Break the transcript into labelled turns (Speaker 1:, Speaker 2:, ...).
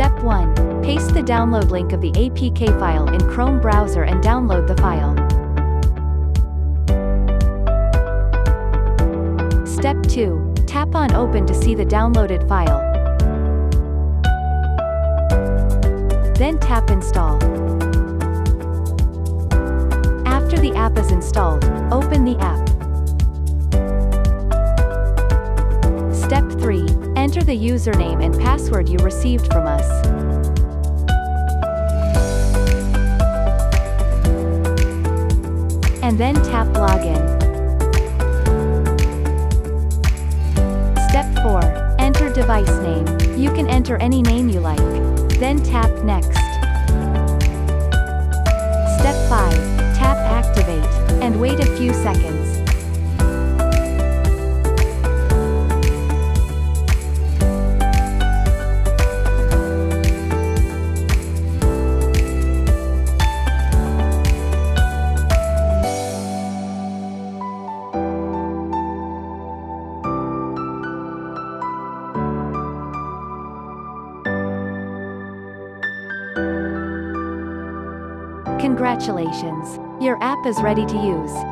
Speaker 1: Step 1. Paste the download link of the APK file in Chrome browser and download the file. Step 2. Tap on Open to see the downloaded file. Then tap Install. After the app is installed, open the app. Step 3. Enter the username and password you received from us. And then tap Login. Step 4. Enter device name. You can enter any name you like. Then tap Next. Step 5. Tap Activate. And wait a few seconds. Congratulations! Your app is ready to use.